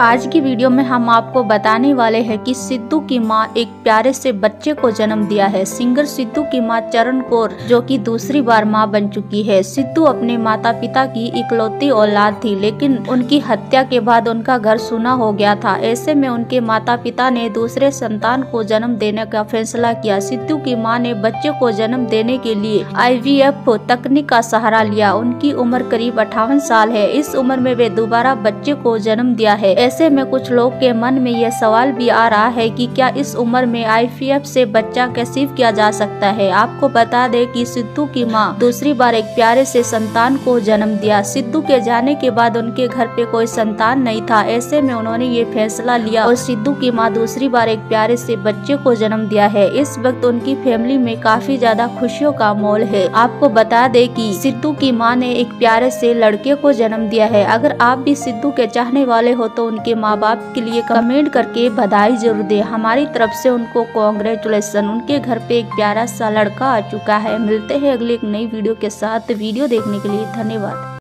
आज की वीडियो में हम आपको बताने वाले हैं कि सिद्धू की माँ एक प्यारे से बच्चे को जन्म दिया है। सिंगर सिद्धू की माँ चरण कौर, जो कि दूसरी बार माँ बन चुकी है। सिद्धू अपने माता पिता की इकलौती औलाद थी, लेकिन उनकी हत्या के बाद उनका घर सुना हो गया था। ऐसे में उनके माता पिता ने दूसरे संतान को जन्म देने का फैसला किया। सिद्धू की माँ ने बच्चे को जन्म देने के लिए आईवीएफ तकनीक का सहारा लिया। उनकी उम्र करीब अठावन साल है। इस उम्र में वे दोबारा बच्चे को जन्म दिया है। ऐसे में कुछ लोग के मन में यह सवाल भी आ रहा है कि क्या इस उम्र में आईवीएफ से बच्चा कैसीव किया जा सकता है? आपको बता दें कि सिद्धू की माँ दूसरी बार एक प्यारे से संतान को जन्म दिया। सिद्धू के जाने के बाद उनके घर पे कोई संतान नहीं था। ऐसे में उन्होंने ये फैसला लिया और सिद्धू की माँ दूसरी बार एक प्यारे से बच्चे को जन्म दिया है। इस वक्त उनकी फैमिली में काफ़ी ज़्यादा खुशियों का मोल है। आपको बता दे की सिद्धू की माँ ने एक प्यारे से लड़के को जन्म दिया है। अगर आप भी सिद्धू के चाहने वाले हो तो उनके माँ बाप के लिए कमेंट करके बधाई ज़रूर दे। हमारी तरफ़ से उनको कॉन्ग्रेचुलेसन उनके घर पे एक प्यारा सा लड़का आ चुका है। मिलते हैं अगले एक नई वीडियो के साथ। वीडियो देखने के लिए धन्यवाद।